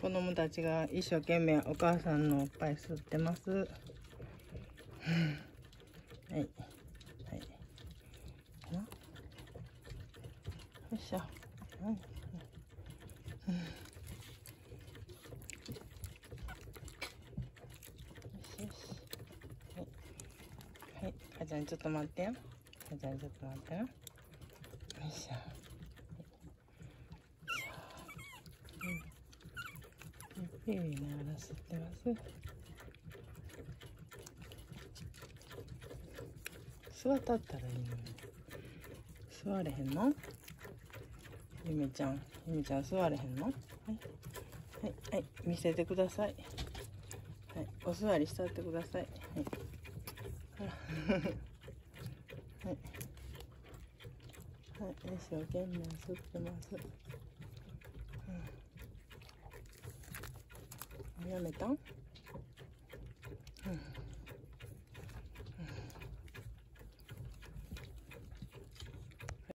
子供たちが一生懸命お母さんのおっぱい吸ってます。はい。はい。よいしょ。うんよしよし。はい。はい。かちゃんちょっと待ってよ。かちゃんちょっと待ってよ。よいしょ。ゆっくりながら吸ってます。座ったったらいいのに。座れへんの？ゆめちゃん、ゆめちゃん座れへんの？はい。はい、はい、見せてください。はい、お座りしたってください。はい。ほら。はい。はい、一生懸命吸ってます。うん、やめたん